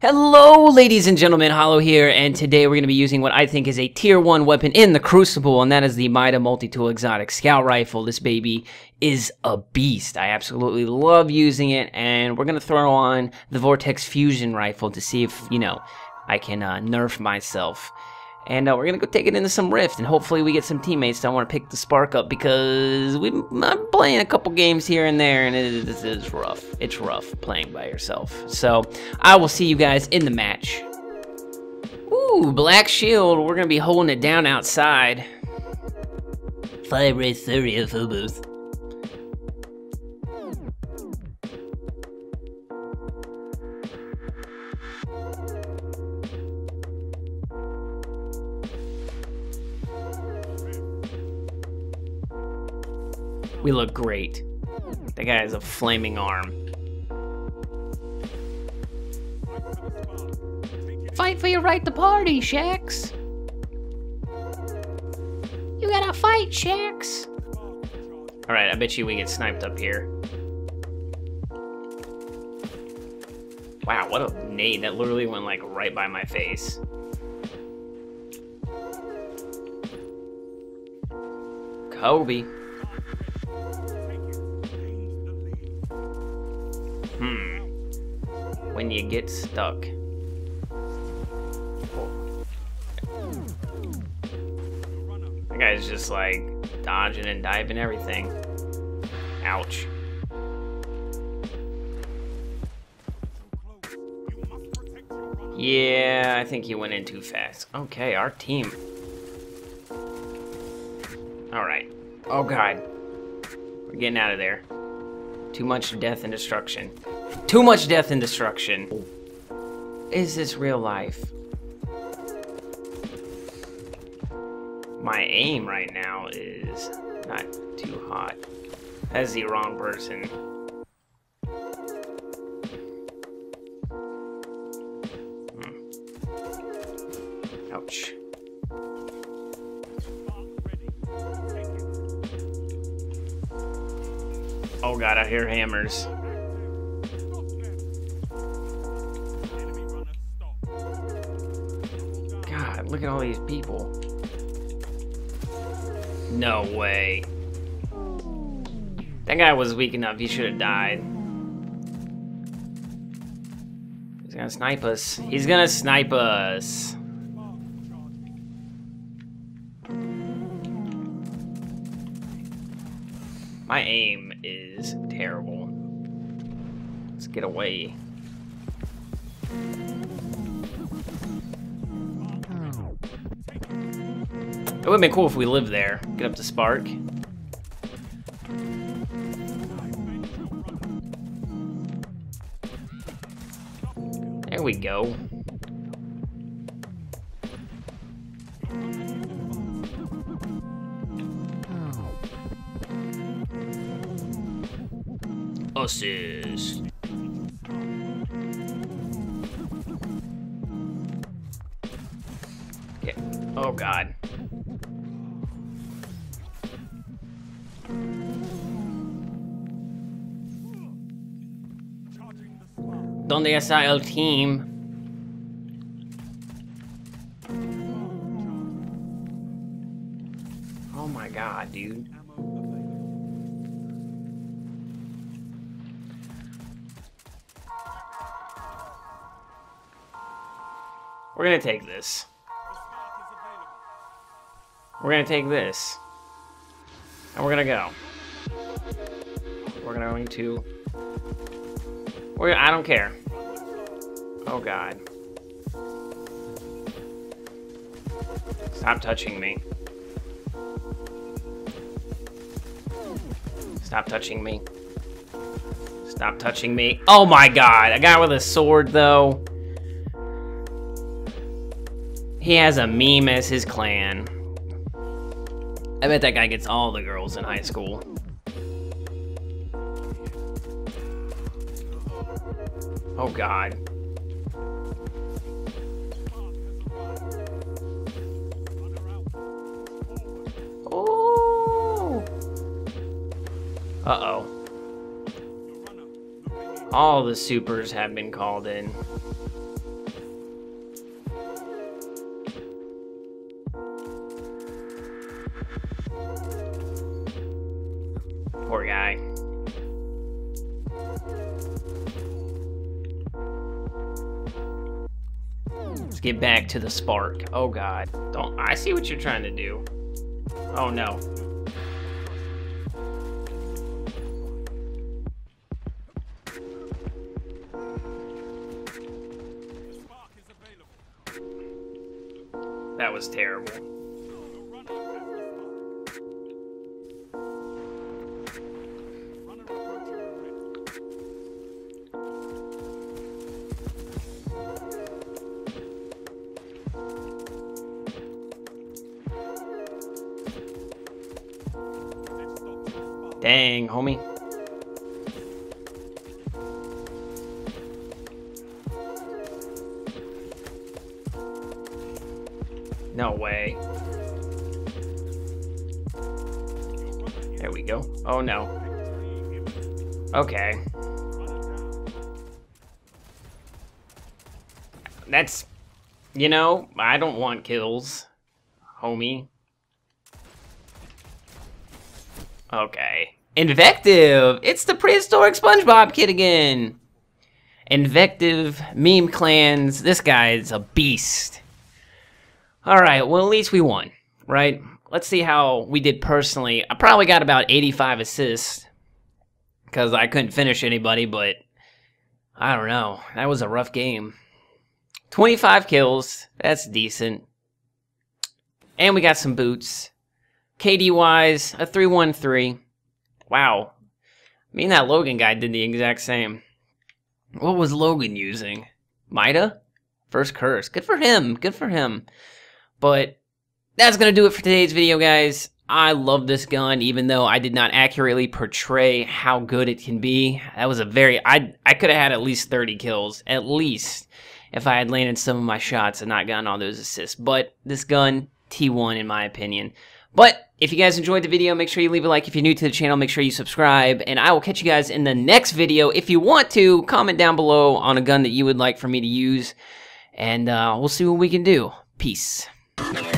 Hello, ladies and gentlemen, Hollow here, and today we're going to be using what I think is a tier 1 weapon in the Crucible, and that is the Mida Multi-Tool Exotic Scout Rifle. This baby is a beast. I absolutely love using it, and we're going to throw on the Vortex Fusion Rifle to see if, you know, I can uh, nerf myself. And uh, we're gonna go take it into some Rift, and hopefully we get some teammates that want to pick the Spark up because we I'm playing a couple games here and there, and it is it's rough. It's rough playing by yourself. So I will see you guys in the match. Ooh, Black Shield. We're gonna be holding it down outside. Five race 30 of Phobos. We look great. That guy has a flaming arm. Fight for your right to party, Shax. You gotta fight, Shax. Alright, I bet you we get sniped up here. Wow, what a nade. That literally went like right by my face. Kobe. Hmm. When you get stuck. That guy's just like dodging and diving everything. Ouch. Yeah, I think he went in too fast. Okay, our team. Alright. Oh god. We're getting out of there. Too much death and destruction. Too much death and destruction. Is this real life? My aim right now is not too hot. That's the wrong person. Hmm. Ouch. Oh god, I hear hammers. Look at all these people. No way. That guy was weak enough, he should have died. He's gonna snipe us. He's gonna snipe us. My aim is terrible. Let's get away. It would been cool if we lived there. Get up to Spark. There we go. Oh. Assist. Yeah. Oh god. ¿Dónde está el team? Oh my god, dude. We're gonna take this. We're gonna take this. And we're gonna go. We're going to... We're, I don't care. Oh god. Stop touching me. Stop touching me. Stop touching me. Oh my god, a guy with a sword though. He has a meme as his clan. I bet that guy gets all the girls in high school. Oh god. Uh-oh. All the supers have been called in. Poor guy. Let's get back to the spark. Oh god. Don't I see what you're trying to do. Oh no. That was terrible. Dang, homie. No way. There we go. Oh no. Okay. That's, you know, I don't want kills, homie. Okay. Invective! It's the prehistoric SpongeBob kid again! Invective, meme clans, this guy's a beast. Alright, well at least we won, right? Let's see how we did personally. I probably got about 85 assists. Because I couldn't finish anybody, but... I don't know. That was a rough game. 25 kills. That's decent. And we got some boots. KD wise, a 313. Wow. Me and that Logan guy did the exact same. What was Logan using? Mida? First curse. Good for him. Good for him. But that's going to do it for today's video, guys. I love this gun, even though I did not accurately portray how good it can be. That was a very... I, I could have had at least 30 kills. At least. If I had landed some of my shots and not gotten all those assists. But this gun, T1 in my opinion. But if you guys enjoyed the video, make sure you leave a like. If you're new to the channel, make sure you subscribe. And I will catch you guys in the next video. If you want to, comment down below on a gun that you would like for me to use. And uh, we'll see what we can do. Peace. Okay.